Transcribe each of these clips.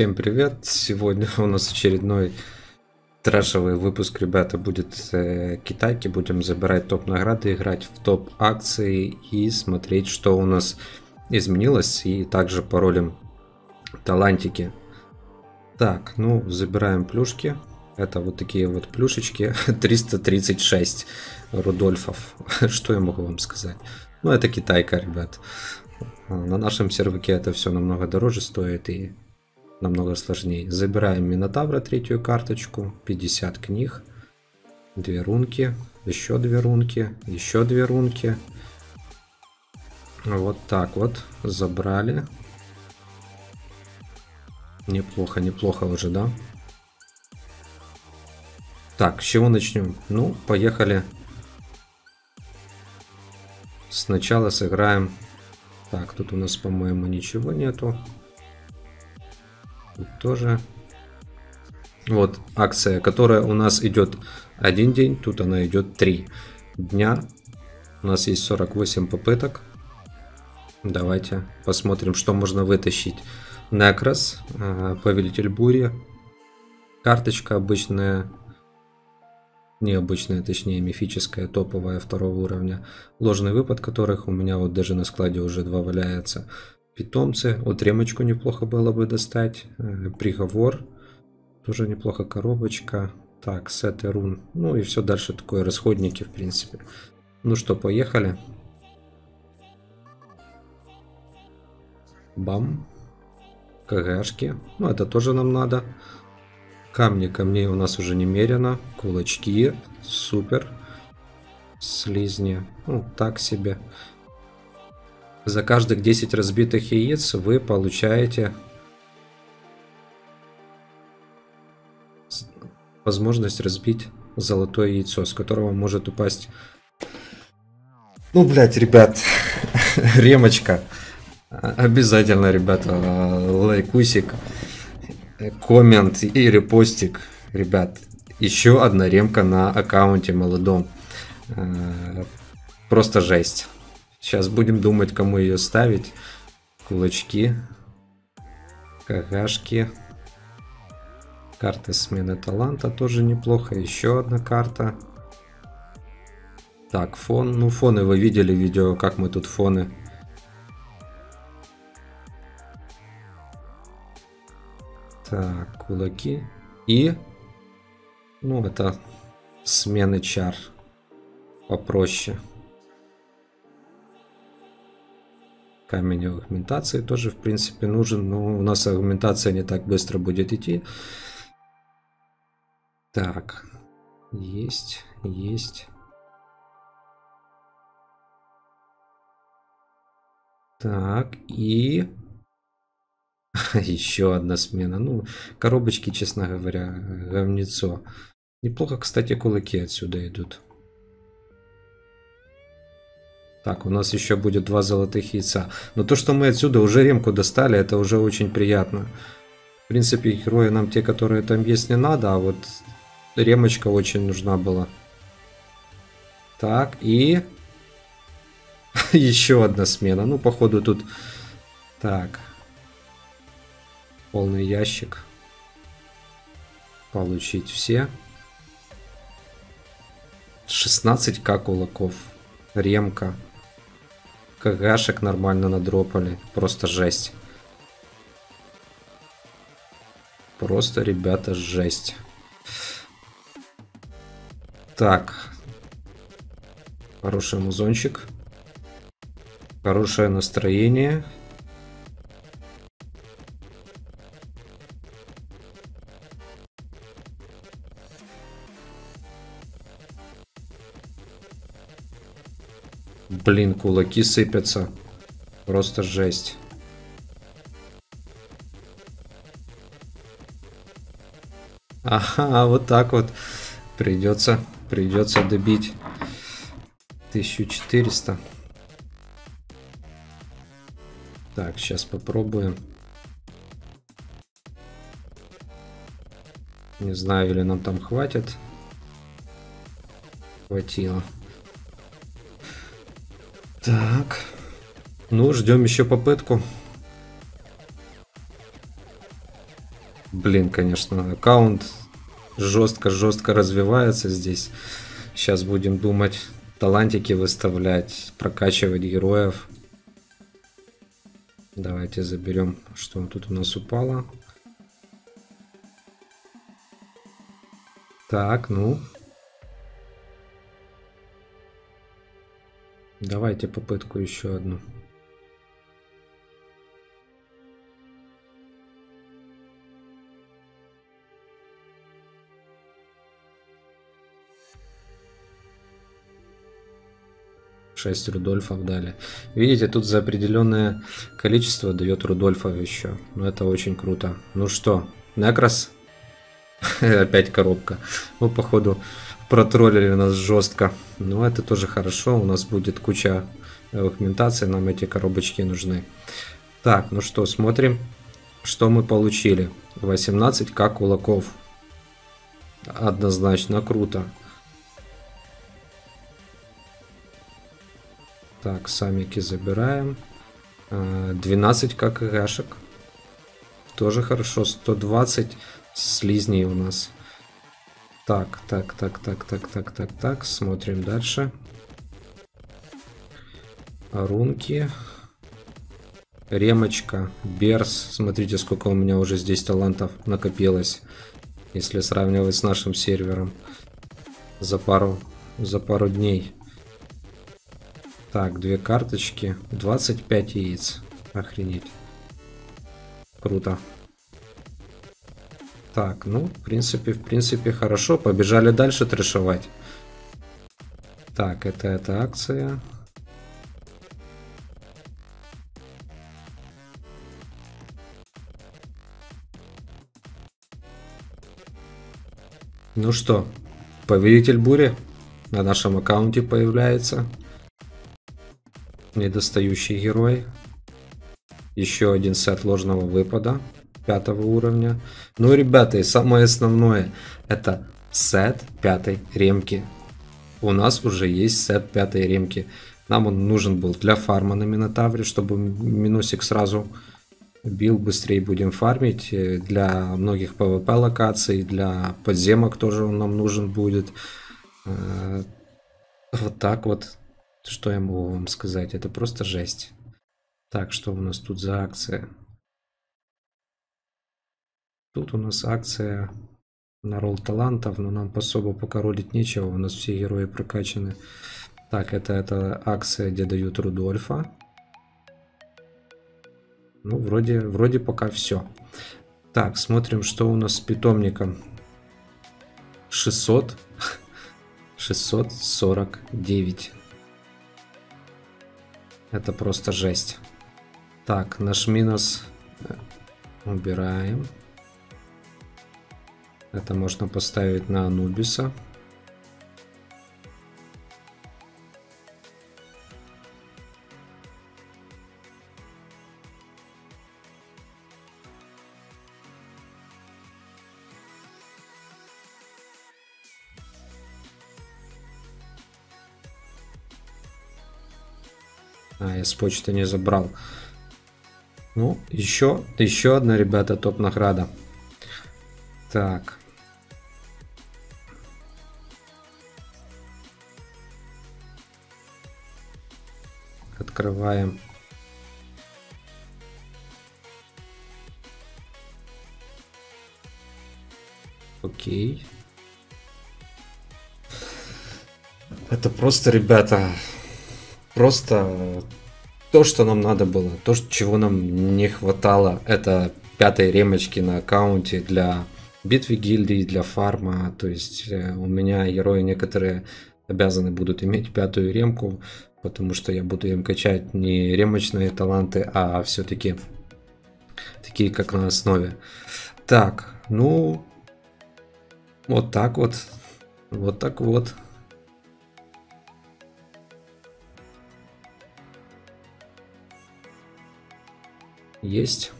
Всем привет! Сегодня у нас очередной трэшевый выпуск, ребята, будет э, китайки. Будем забирать топ награды, играть в топ акции и смотреть, что у нас изменилось. И также паролем талантики. Так, ну, забираем плюшки. Это вот такие вот плюшечки. 336 Рудольфов. Что я могу вам сказать? Ну, это китайка, ребят. На нашем серваке это все намного дороже стоит и намного сложнее. Забираем Минотавра, третью карточку, 50 книг, две рунки, еще две рунки, еще две рунки. Вот так вот забрали. Неплохо, неплохо уже, да? Так, с чего начнем? Ну, поехали. Сначала сыграем... Так, тут у нас, по-моему, ничего нету. Тут тоже. Вот акция, которая у нас идет один день, тут она идет три дня. У нас есть 48 попыток. Давайте посмотрим, что можно вытащить. Некрос, а, Повелитель Бури. Карточка обычная, необычная, точнее мифическая, топовая второго уровня. Ложный выпад которых у меня вот даже на складе уже два валяется питомцы. Вот ремочку неплохо было бы достать. Э, приговор. Тоже неплохо. Коробочка. Так, сет и рун. Ну и все дальше такое. Расходники, в принципе. Ну что, поехали. Бам. КГшки. Ну, это тоже нам надо. Камни камней у нас уже немерено. Кулачки. Супер. Слизни. Ну, так себе. За каждых 10 разбитых яиц вы получаете возможность разбить золотое яйцо, с которого может упасть... Ну, блядь, ребят, ремочка. Обязательно, ребята, лайкусик, коммент и репостик. Ребят, еще одна ремка на аккаунте молодом. Э, просто жесть. Сейчас будем думать, кому ее ставить. Кулачки. Кагашки. Карта смены таланта тоже неплохо. Еще одна карта. Так, фон. Ну, фоны вы видели видео, как мы тут фоны. Так, кулаки. И, ну, это смены чар попроще. Камень агментации тоже в принципе нужен, но у нас агментация не так быстро будет идти. Так, есть, есть. Так, и еще одна смена. Ну, коробочки, честно говоря, говнецо. Неплохо, кстати, кулаки отсюда идут. Так, у нас еще будет два золотых яйца. Но то, что мы отсюда уже ремку достали, это уже очень приятно. В принципе, герои нам те, которые там есть, не надо, а вот ремочка очень нужна была. Так, и... еще одна смена. Ну, походу, тут... Так. Полный ящик. Получить все. 16к кулаков. Ремка. КГшек нормально надропали. Просто жесть. Просто, ребята, жесть. Так. Хороший музончик. Хорошее настроение. Блин, кулаки сыпятся. Просто жесть. Ага, вот так вот. Придется, придется добить 1400. Так, сейчас попробуем. Не знаю, или нам там хватит. Хватило. Так. Ну, ждем еще попытку. Блин, конечно, аккаунт жестко-жестко развивается здесь. Сейчас будем думать, талантики выставлять, прокачивать героев. Давайте заберем, что тут у нас упало. Так, ну. Давайте попытку еще одну. 6 Рудольфов дали. Видите, тут за определенное количество дает Рудольфов еще. Ну, это очень круто. Ну что, Некрас? Опять коробка. Ну, походу, протроллили нас жестко. Но это тоже хорошо. У нас будет куча документации. Нам эти коробочки нужны. Так, ну что, смотрим, что мы получили. 18к кулаков. Однозначно круто. Так, самики забираем. 12 как гашек. Тоже хорошо. 120 слизней у нас. Так, так, так, так, так, так, так, так. Смотрим дальше. Рунки. Ремочка. Берс. Смотрите, сколько у меня уже здесь талантов накопилось. Если сравнивать с нашим сервером. За пару, за пару дней. Так, две карточки. 25 яиц. Охренеть. Круто. Так, ну, в принципе, в принципе, хорошо. Побежали дальше трешовать. Так, это эта акция. Ну что, повелитель бури на нашем аккаунте появляется недостающий герой. Еще один сет ложного выпада пятого уровня. Ну, ребята, и самое основное, это сет пятой ремки. У нас уже есть сет пятой ремки. Нам он нужен был для фарма на Минотавре, чтобы минусик сразу бил, быстрее будем фармить. Для многих PvP локаций, для подземок тоже он нам нужен будет. Э, вот так вот. Что я могу вам сказать? Это просто жесть. Так, что у нас тут за акция? Тут у нас акция на ролл талантов, но нам особо пока ролить нечего, у нас все герои прокачаны. Так, это, это акция, где дают Рудольфа. Ну, вроде, вроде пока все. Так, смотрим, что у нас с питомником. 600. 649. Это просто жесть. Так, наш минус убираем. Это можно поставить на Анубиса. А, я с почты не забрал. Ну, еще, еще одна, ребята, топ награда. Так. Открываем. Окей. Это просто, ребята, просто то, что нам надо было, то, чего нам не хватало, это пятой ремочки на аккаунте для битвы гильдии, для фарма. То есть э, у меня герои некоторые обязаны будут иметь пятую ремку, потому что я буду им качать не ремочные таланты, а все-таки такие, как на основе. Так, ну, вот так вот, вот так вот. Есть.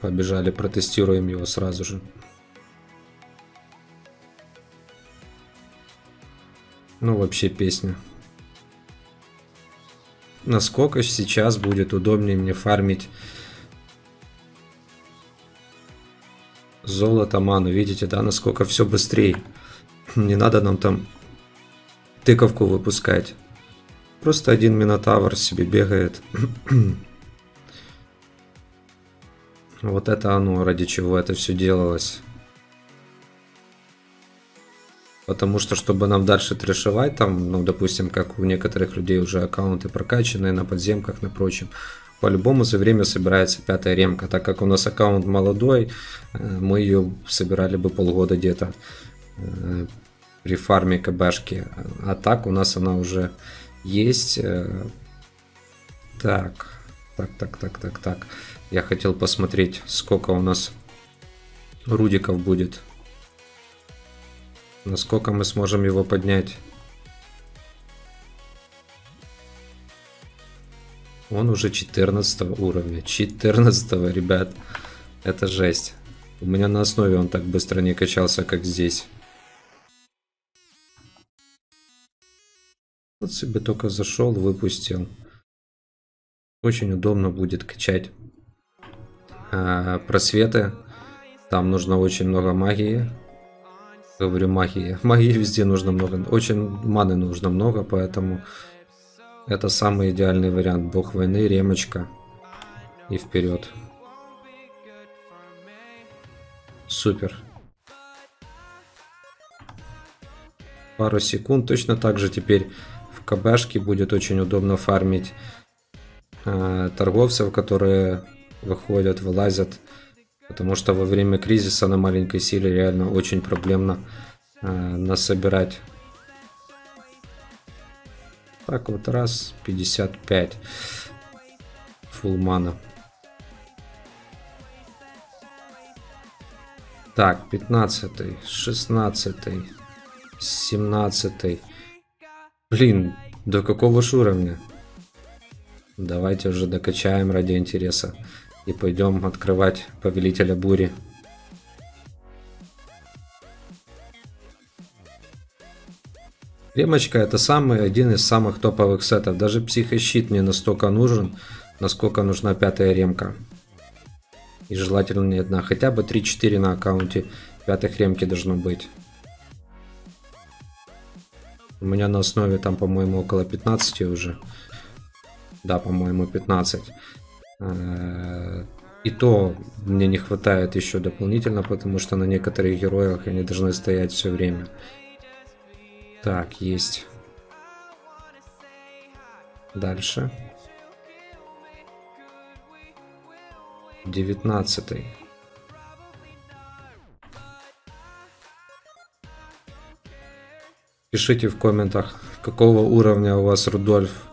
Побежали, протестируем его сразу же. Ну, вообще песня. Насколько сейчас будет удобнее мне фармить Золото, ману. Видите, да, насколько все быстрее. Не надо нам там тыковку выпускать. Просто один Минотавр себе бегает. вот это оно, ради чего это все делалось. Потому что, чтобы нам дальше трешевать, там, ну, допустим, как у некоторых людей уже аккаунты прокачанные на подземках, на прочем, по-любому за время собирается пятая ремка. Так как у нас аккаунт молодой, э, мы ее собирали бы полгода где-то э, при фарме КБшки. А так у нас она уже есть. Э, так, так, так, так, так, так. Я хотел посмотреть, сколько у нас рудиков будет. Насколько мы сможем его поднять. Он уже 14 уровня. 14, ребят. Это жесть. У меня на основе он так быстро не качался, как здесь. Вот себе только зашел, выпустил. Очень удобно будет качать а, просветы. Там нужно очень много магии. Говорю магии. Магии везде нужно много. Очень маны нужно много, поэтому это самый идеальный вариант. Бог войны, ремочка. И вперед. Супер. Пару секунд. Точно так же теперь в КБшке будет очень удобно фармить э, торговцев, которые выходят, вылазят. Потому что во время кризиса на маленькой силе реально очень проблемно э, насобирать. Так вот раз, 55 фулмана. Так, 15, 16, 17. Блин, до какого ж уровня? Давайте уже докачаем ради интереса. И пойдем открывать Повелителя Бури. Ремочка это самый один из самых топовых сетов. Даже психощит не настолько нужен, насколько нужна пятая ремка. И желательно не одна. Хотя бы 3-4 на аккаунте пятых ремки должно быть. У меня на основе там, по-моему, около 15 уже. Да, по-моему, 15. Э, и то мне не хватает еще дополнительно, потому что на некоторых героях они должны стоять все время. Так, есть. Дальше. Девятнадцатый. Пишите в комментах, какого уровня у вас Рудольф.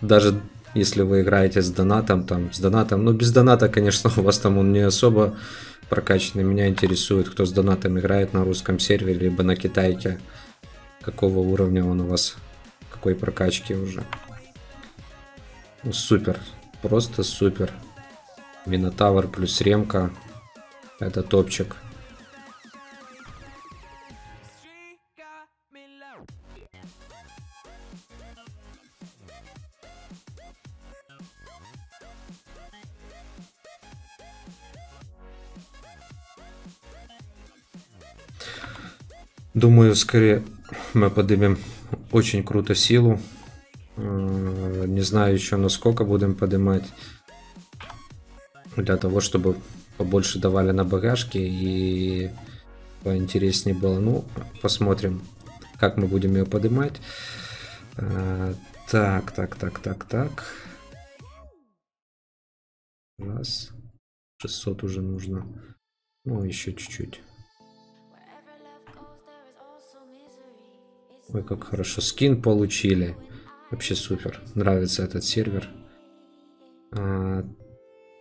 Даже если вы играете с донатом, там, с донатом, ну, без доната, конечно, у вас там он не особо прокачанный. Меня интересует, кто с донатом играет на русском сервере, либо на китайке. Какого уровня он у вас, какой прокачки уже. Ну, супер, просто супер. Минотавр плюс ремка. Это топчик. Думаю, скорее мы поднимем очень круто силу. Э, не знаю еще насколько будем поднимать. Для того, чтобы побольше давали на багажке и поинтереснее было. Ну, посмотрим, как мы будем ее поднимать. Э, так, так, так, так, так. Раз. 600 уже нужно. Ну, еще чуть-чуть. Ой, как хорошо. Скин получили. Вообще супер. Нравится этот сервер. А,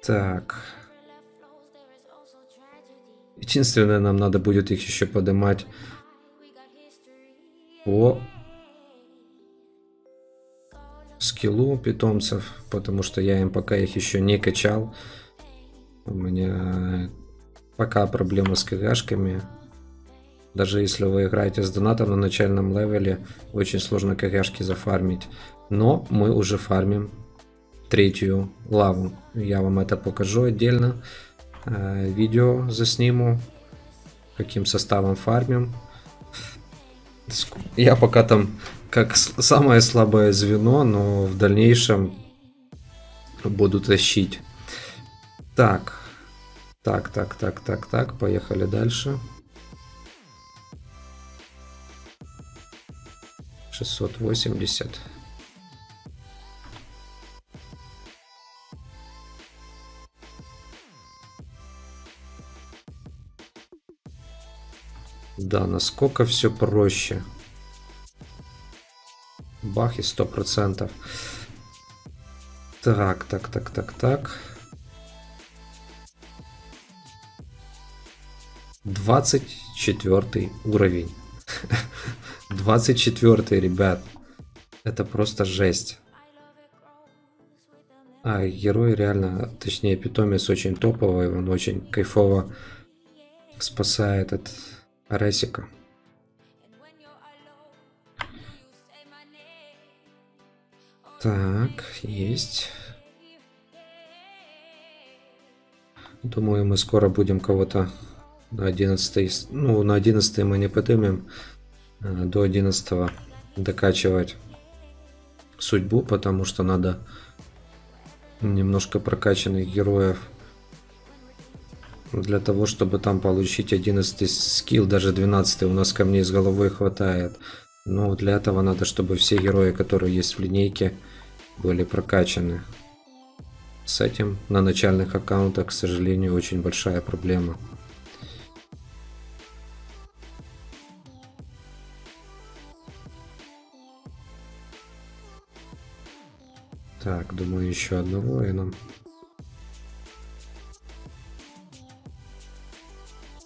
так. Единственное, нам надо будет их еще поднимать по скиллу питомцев, потому что я им пока их еще не качал. У меня пока проблемы с КГшками. Даже если вы играете с донатом на начальном левеле, очень сложно КГшки зафармить. Но мы уже фармим третью лаву. Я вам это покажу отдельно. э, видео засниму, каким составом фармим. Я пока там как самое слабое звено, но в дальнейшем буду тащить. Так, так, так, так, так, так, поехали дальше. 680. Да, насколько все проще. Бах и сто процентов. Так, так, так, так, так. 24 уровень. 24 ребят. Это просто жесть. А герой реально, точнее питомец очень топовый, он очень кайфово спасает от Ресика. Так, есть. Думаю, мы скоро будем кого-то на 11 ну на 11 мы не поднимем до 11 докачивать судьбу потому что надо немножко прокачанных героев для того чтобы там получить 11 скилл даже 12 у нас камней с головой хватает. Но для этого надо чтобы все герои которые есть в линейке были прокачаны. С этим на начальных аккаунтах к сожалению очень большая проблема Так, думаю, еще одного нам...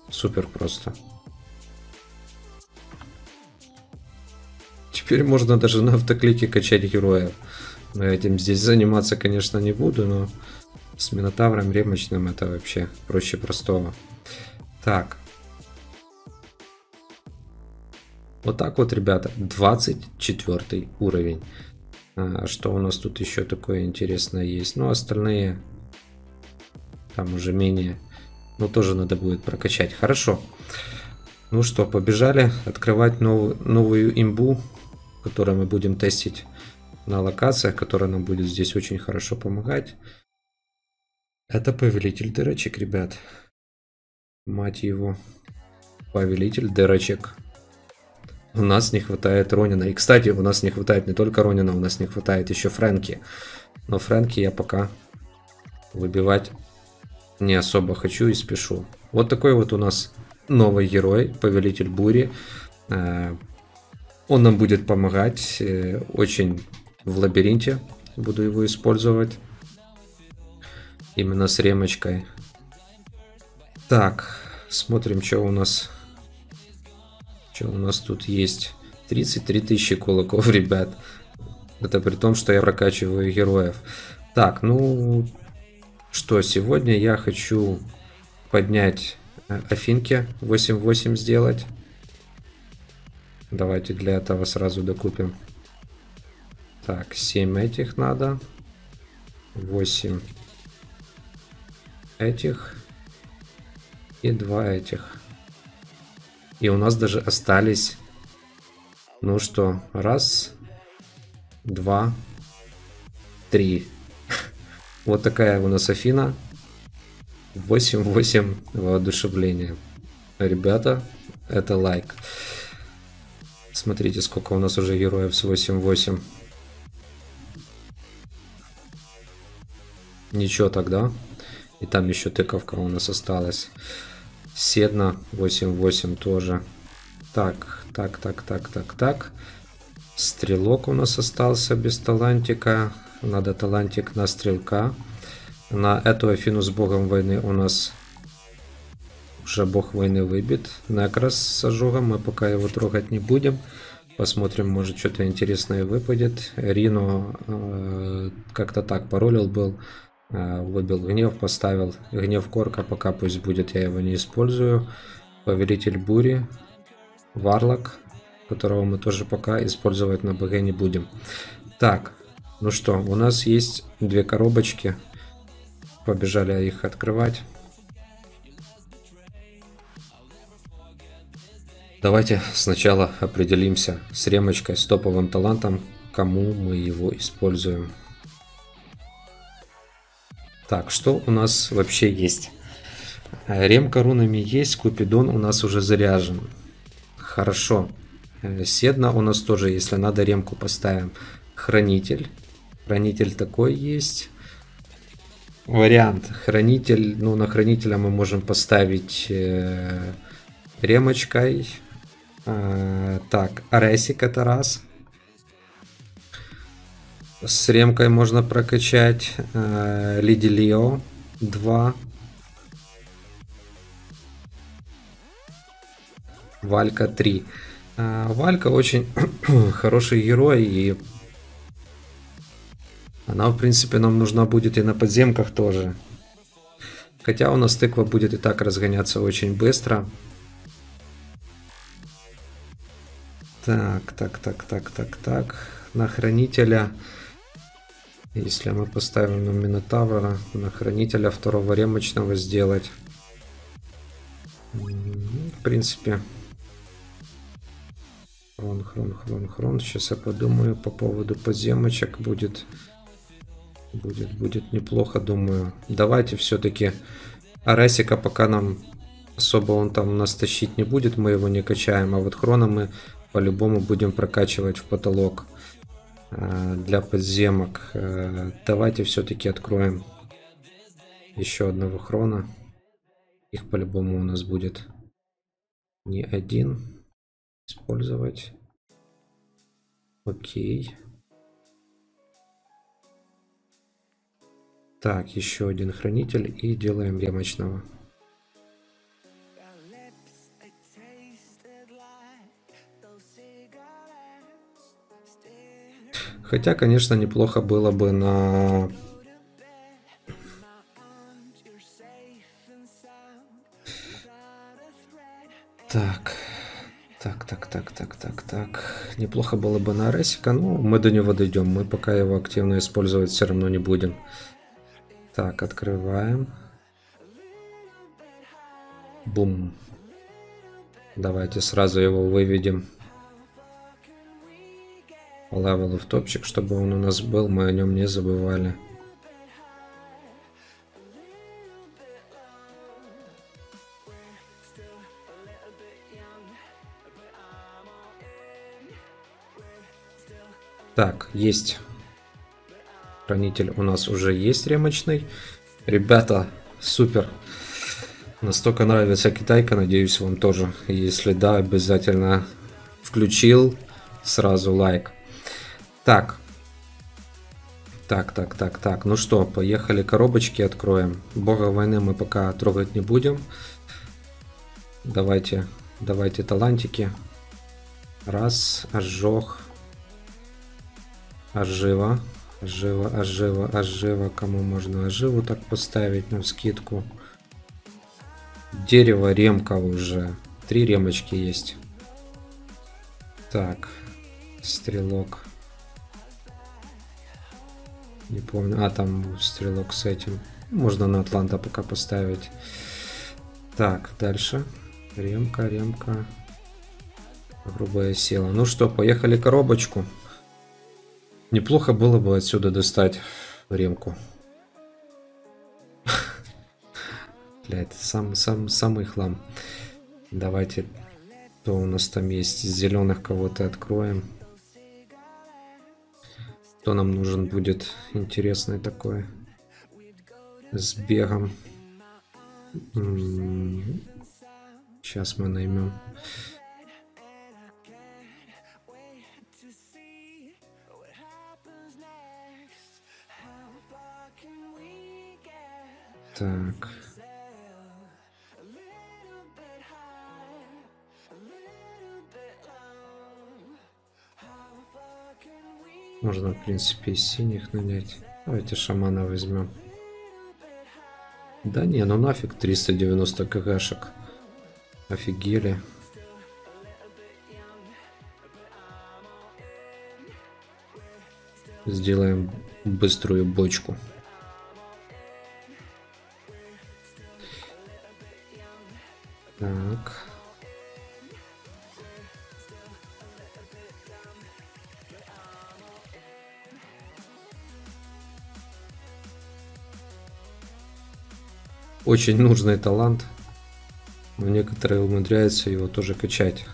Супер просто. Теперь можно даже на автоклике качать героев. Но этим здесь заниматься, конечно, не буду, но с Минотавром ремочным это вообще проще простого. Так. Вот так вот, ребята, 24 уровень. А, что у нас тут еще такое интересное есть? Ну, остальные там уже менее. Ну, тоже надо будет прокачать. Хорошо. Ну что, побежали открывать новую, новую имбу, которую мы будем тестить на локациях, которая нам будет здесь очень хорошо помогать. Это повелитель дырочек, ребят. Мать его. Повелитель дырочек. У нас не хватает Ронина. И, кстати, у нас не хватает не только Ронина, у нас не хватает еще Фрэнки. Но Фрэнки я пока выбивать не особо хочу и спешу. Вот такой вот у нас новый герой, Повелитель Бури. Э, он нам будет помогать э, очень в лабиринте. Буду его использовать. Именно с ремочкой. Так, смотрим, что у нас что у нас тут есть? 33 тысячи кулаков, ребят. Это при том, что я прокачиваю героев. Так, ну что, сегодня я хочу поднять э, Афинки 8-8 сделать. Давайте для этого сразу докупим. Так, 7 этих надо. 8 этих. И 2 этих. И у нас даже остались, ну что, раз, два, три. Вот такая у нас Афина. 8-8 воодушевления. Ребята, это лайк. Смотрите, сколько у нас уже героев с 8-8. Ничего тогда. И там еще тыковка у нас осталась. Седна 8-8 тоже. Так, так, так, так, так, так. Стрелок у нас остался без талантика. Надо талантик на стрелка. На эту Афину с богом войны у нас уже бог войны выбит. Некрас с ожогом. Мы пока его трогать не будем. Посмотрим, может что-то интересное выпадет. Рино э, как-то так паролил был. Э, выбил гнев, поставил гнев корка, пока пусть будет, я его не использую. Повелитель бури, варлок, которого мы тоже пока использовать на БГ не будем. Так, ну что, у нас есть две коробочки. Побежали их открывать. Давайте сначала определимся с ремочкой, с топовым талантом, кому мы его используем. Так, что у нас вообще есть? Ремка рунами есть, Купидон у нас уже заряжен. Хорошо. Э, Седна у нас тоже, если надо, ремку поставим. Хранитель. Хранитель такой есть. Вариант. Хранитель, ну на хранителя мы можем поставить э, ремочкой. Э, так, Аресик это раз. С ремкой можно прокачать. Э, Лиди Лио 2. Валька 3. Э, Валька очень хороший герой и она, в принципе, нам нужна будет и на подземках тоже. Хотя у нас тыква будет и так разгоняться очень быстро. Так, так, так, так, так, так. На хранителя, если мы поставим на Минотавра, на хранителя второго ремочного сделать. В принципе, хрон, хрон, хрон, хрон. Сейчас я подумаю по поводу подземочек будет. Будет, будет неплохо, думаю. Давайте все-таки Аресика пока нам особо он там нас тащить не будет, мы его не качаем. А вот Хрона мы по-любому будем прокачивать в потолок для подземок. Э, давайте все-таки откроем еще одного Хрона. Их по-любому у нас будет не один. Использовать. Окей. Так, еще один хранитель и делаем ремочного. Хотя, конечно, неплохо было бы на... Так, так, так, так, так, так, так. Неплохо было бы на Ресика, но мы до него дойдем. Мы пока его активно использовать все равно не будем. Так, открываем. Бум. Давайте сразу его выведем левелу в топчик, чтобы он у нас был, мы о нем не забывали. Так, есть. Хранитель у нас уже есть ремочный. Ребята, супер. Настолько нравится китайка, надеюсь вам тоже. Если да, обязательно включил, сразу лайк. Так. Так, так, так, так. Ну что, поехали коробочки откроем. Бога войны мы пока трогать не будем. Давайте, давайте талантики. Раз, ожог. Ожива. Ожива, ожива, ожива. Кому можно оживу так поставить на скидку? Дерево, ремка уже. Три ремочки есть. Так. Стрелок. Не помню. А, там стрелок с этим. Можно на Атланта пока поставить. Так, дальше. Ремка, ремка. Грубая сила. Ну что, поехали коробочку. Неплохо было бы отсюда достать ремку. Блять, сам, сам, самый хлам. Давайте, то у нас там есть зеленых кого-то откроем. Кто нам нужен будет интересный такой с бегом. Сейчас мы наймем. Так. Можно, в принципе, из синих нанять. Давайте шамана возьмем. Да не, ну нафиг 390 кгшек. Офигели. Сделаем быструю бочку. Так. Очень нужный талант. Но некоторые умудряются его тоже качать.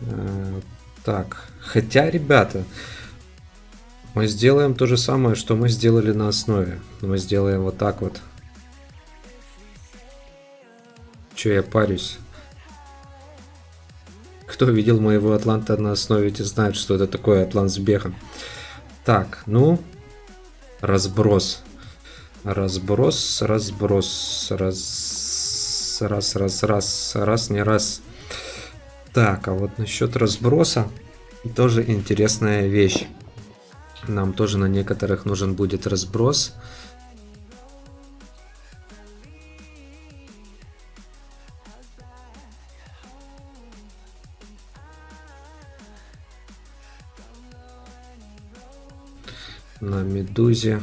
Э, так, хотя, ребята, мы сделаем то же самое, что мы сделали на основе. Мы сделаем вот так вот. Че я парюсь? Кто видел моего Атланта на основе, те знают, что это такое Атлант с бегом. Так, ну, разброс. Разброс, разброс, раз, раз, раз, раз, раз, не раз. Так, а вот насчет разброса тоже интересная вещь. Нам тоже на некоторых нужен будет разброс. На медузе.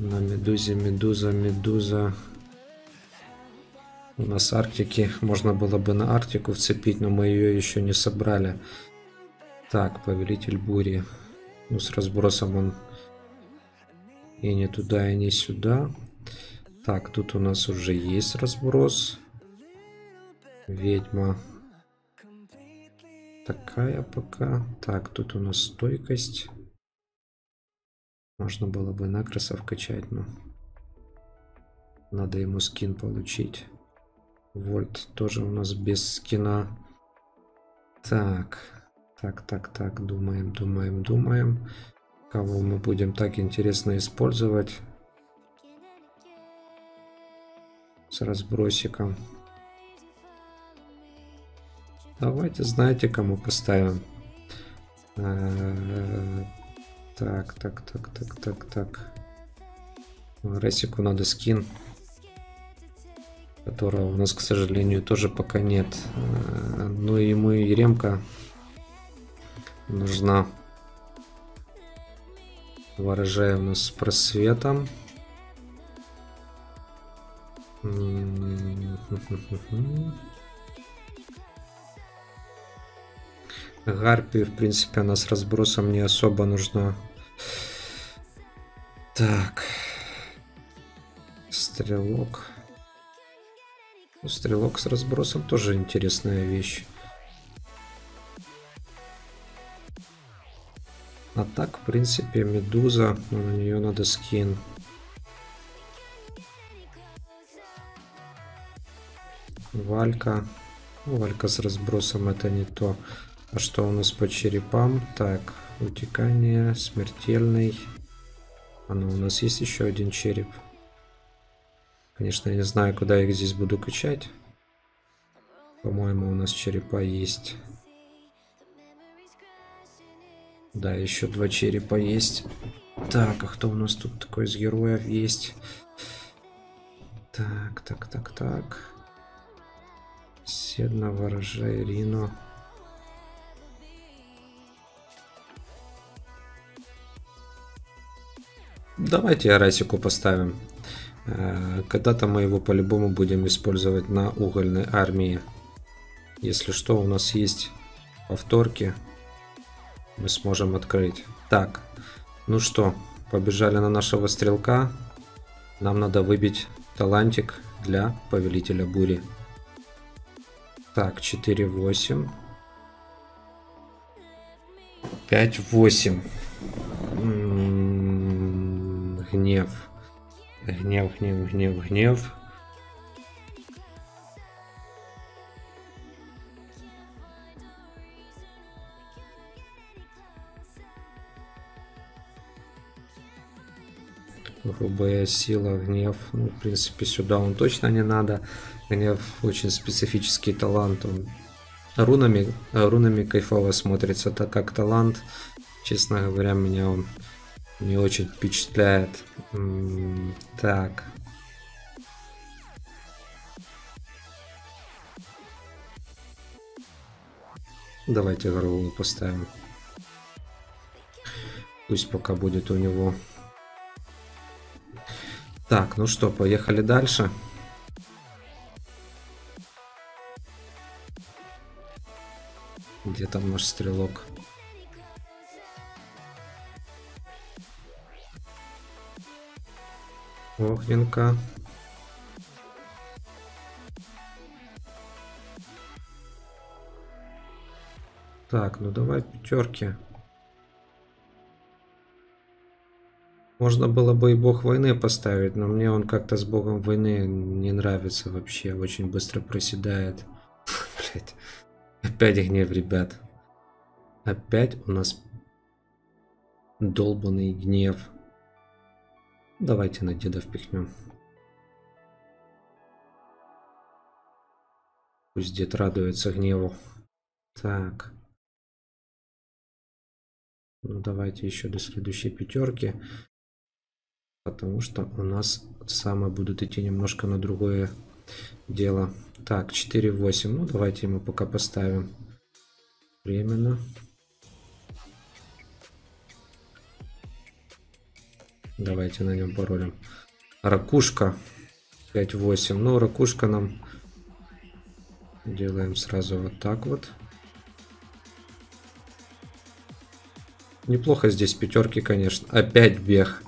На медузе, медуза, медуза. У нас Арктики. Можно было бы на Арктику вцепить, но мы ее еще не собрали. Так, повелитель бури. Ну, с разбросом он и не туда, и не сюда. Так, тут у нас уже есть разброс. Ведьма. Такая пока. Так, тут у нас стойкость. Можно было бы Накроса вкачать, но надо ему скин получить. Вольт тоже у нас без скина. Так. Так, так, так, думаем, думаем, думаем. Кого мы будем так интересно использовать. С разбросиком. Давайте, знаете, кому поставим. Так, так, так, так, так, так. Ресику надо скин. Которого у нас, к сожалению, тоже пока нет. Э, ну и мы и Ремка нужна. Ворожая у нас с просветом. Гарпия, в принципе, она с разбросом не особо нужна. Так. Стрелок. Стрелок с разбросом тоже интересная вещь. А так, в принципе, медуза, на нее надо скин. Валька. Ну, Валька с разбросом это не то. А что у нас по черепам? Так, утекание, смертельный. А ну, у нас есть еще один череп. Конечно, я не знаю, куда их здесь буду качать. По-моему, у нас черепа есть. Да, еще два черепа есть. Так, а кто у нас тут такой из героев есть? Так, так, так, так. Седна, ворожа, Ирино. Давайте Арасику поставим. Э, когда-то мы его по-любому будем использовать на угольной армии. Если что, у нас есть повторки мы сможем открыть. Так, ну что, побежали на нашего стрелка. Нам надо выбить талантик для повелителя бури. Так, 4, 8. 5, 8. Гнев. Гнев, гнев, гнев, гнев. грубая сила, гнев. Ну, в принципе, сюда он точно не надо. Гнев очень специфический талант. Он рунами, рунами кайфово смотрится, так как талант, честно говоря, меня он не очень впечатляет. Так. Давайте горловую поставим. Пусть пока будет у него так, ну что, поехали дальше. Где там наш стрелок? Огненка. Так, ну давай пятерки. Можно было бы и бог войны поставить, но мне он как-то с богом войны не нравится вообще. Очень быстро проседает. Блять. Опять гнев, ребят. Опять у нас долбанный гнев. Давайте на деда впихнем. Пусть дед радуется гневу. Так. Ну давайте еще до следующей пятерки. Потому что у нас самые будут идти немножко на другое дело. Так, 4-8. Ну давайте ему пока поставим. Временно. Давайте на нем паролем. Ракушка 5-8. Ну, ракушка нам делаем сразу вот так вот. Неплохо здесь пятерки, конечно. Опять бег.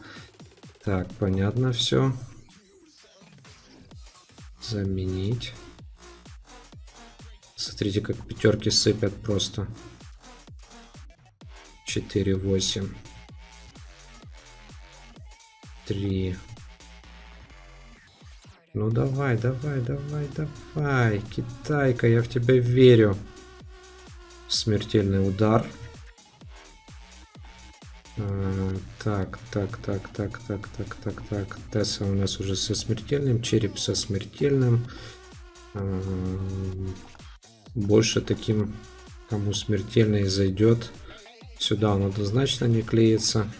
Так, понятно все. Заменить. Смотрите, как пятерки сыпят просто. 4, 8. 3. Ну давай, давай, давай, давай. Китайка, я в тебя верю. Смертельный удар. А, так, так, так, так, так, так, так, так. Тесса у нас уже со смертельным, череп со смертельным. А, больше таким, кому смертельный зайдет. Сюда он однозначно не клеится.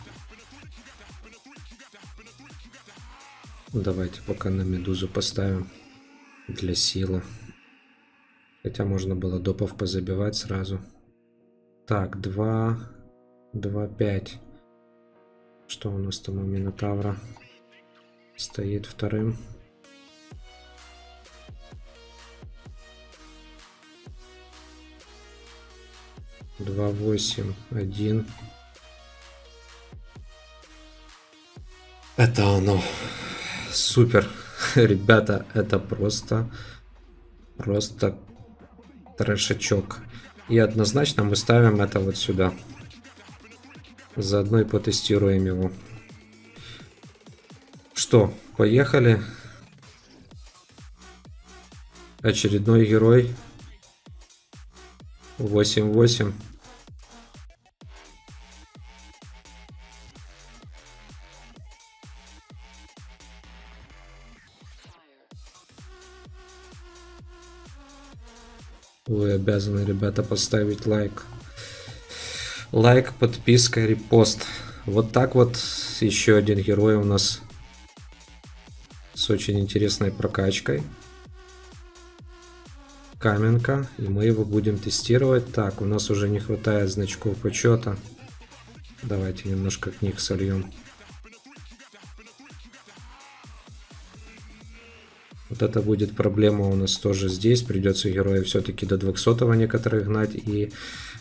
Давайте пока на медузу поставим для силы. Хотя можно было допов позабивать сразу. Так, 2, 2, 5. Что у нас там у Минотавра? Стоит вторым. Два восемь один. Это оно. Супер. Ребята, это просто... Просто трешачок. И однозначно мы ставим это вот сюда. Заодно и потестируем его. Что, поехали. Очередной герой. 8-8. Обязаны, ребята, поставить лайк. Лайк, подписка, репост. Вот так вот еще один герой у нас с очень интересной прокачкой. Каменка. И мы его будем тестировать. Так, у нас уже не хватает значков почета. Давайте немножко книг сольем. Вот это будет проблема у нас тоже здесь. Придется героя все-таки до 200 некоторых гнать и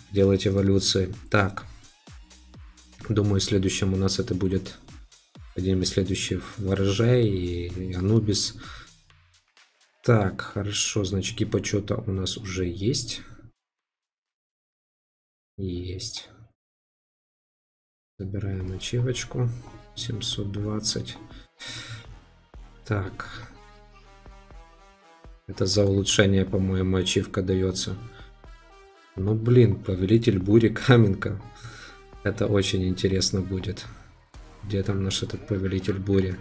делать эволюции. Так. Думаю, следующим у нас это будет один из следующих ворожей и Анубис. Так, хорошо, значки почета у нас уже есть. Есть. Забираем ачивочку. 720. Так. Это за улучшение, по-моему, ачивка дается. Ну, блин, повелитель бури Каменка. Это очень интересно будет. Где там наш этот повелитель бури?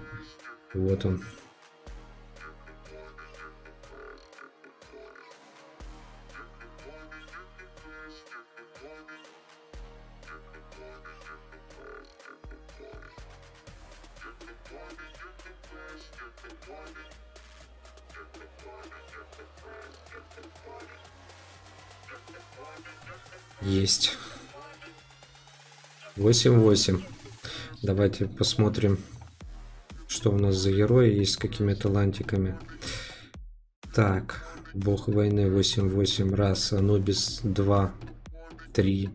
Вот он. Есть. 8-8. Давайте посмотрим, что у нас за герои есть с какими талантиками. Так, бог войны 8-8 раз, Анубис 2, 3,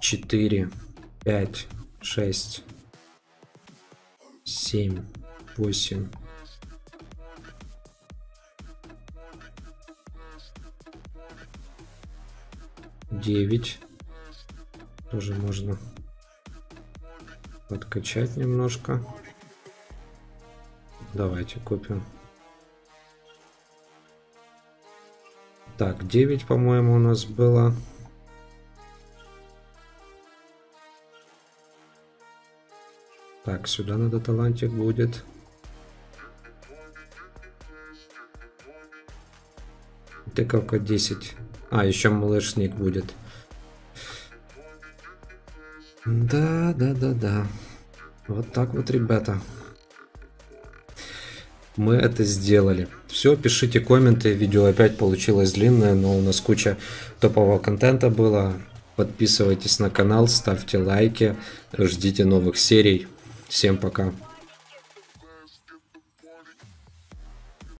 4, 5, 6, семь, восемь. Девять. Тоже можно подкачать немножко. Давайте купим. Так, 9, по-моему, у нас было. Так, сюда надо талантик будет. Тыковка 10. А, еще малышник будет. Да, да, да, да. Вот так вот, ребята. Мы это сделали. Все, пишите комменты. Видео опять получилось длинное, но у нас куча топового контента было. Подписывайтесь на канал, ставьте лайки, ждите новых серий. Всем пока.